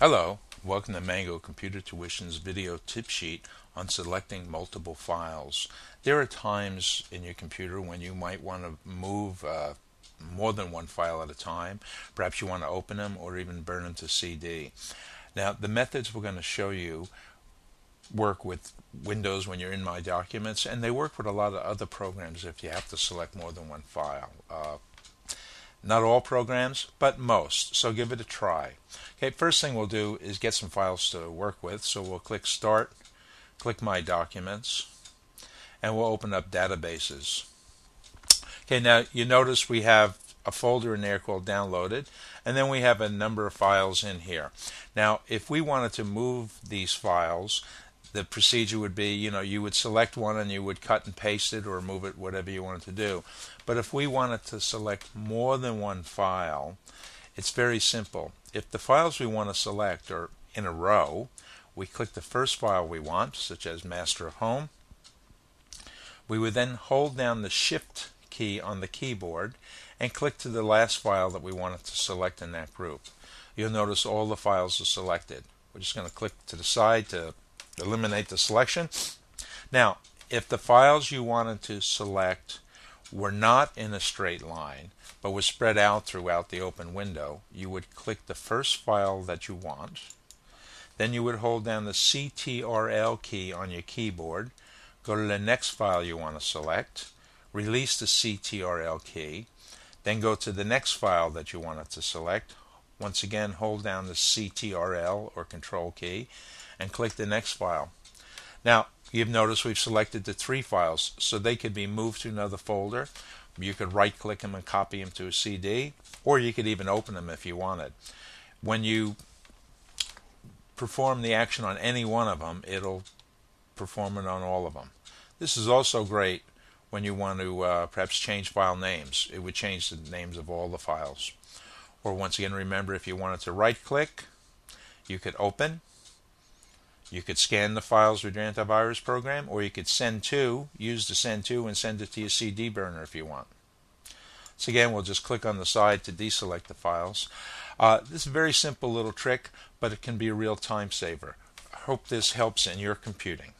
Hello, welcome to Mango Computer Tuition's video tip sheet on selecting multiple files. There are times in your computer when you might want to move uh, more than one file at a time. Perhaps you want to open them or even burn them to CD. Now, the methods we're going to show you work with Windows when you're in My Documents, and they work with a lot of other programs if you have to select more than one file. Uh, not all programs, but most. So give it a try. Okay, first thing we'll do is get some files to work with. So we'll click Start, click My Documents, and we'll open up Databases. Okay, now you notice we have a folder in there called Downloaded, and then we have a number of files in here. Now, if we wanted to move these files, the procedure would be, you know, you would select one and you would cut and paste it or move it, whatever you wanted to do. But if we wanted to select more than one file, it's very simple. If the files we want to select are in a row, we click the first file we want, such as master of home. We would then hold down the shift key on the keyboard and click to the last file that we wanted to select in that group. You'll notice all the files are selected. We're just going to click to the side to eliminate the selection. Now, if the files you wanted to select were not in a straight line, but was spread out throughout the open window, you would click the first file that you want. Then you would hold down the CTRL key on your keyboard, go to the next file you want to select, release the CTRL key, then go to the next file that you wanted to select. Once again, hold down the CTRL or Control key, and click the next file. Now, you've noticed we've selected the three files, so they could be moved to another folder. You could right click them and copy them to a CD, or you could even open them if you wanted. When you perform the action on any one of them, it'll perform it on all of them. This is also great when you want to uh, perhaps change file names. It would change the names of all the files. Or once again, remember if you wanted to right click, you could open you could scan the files with your antivirus program, or you could send to, use the send to, and send it to your CD burner if you want. So again, we'll just click on the side to deselect the files. Uh, this is a very simple little trick, but it can be a real time saver. I hope this helps in your computing.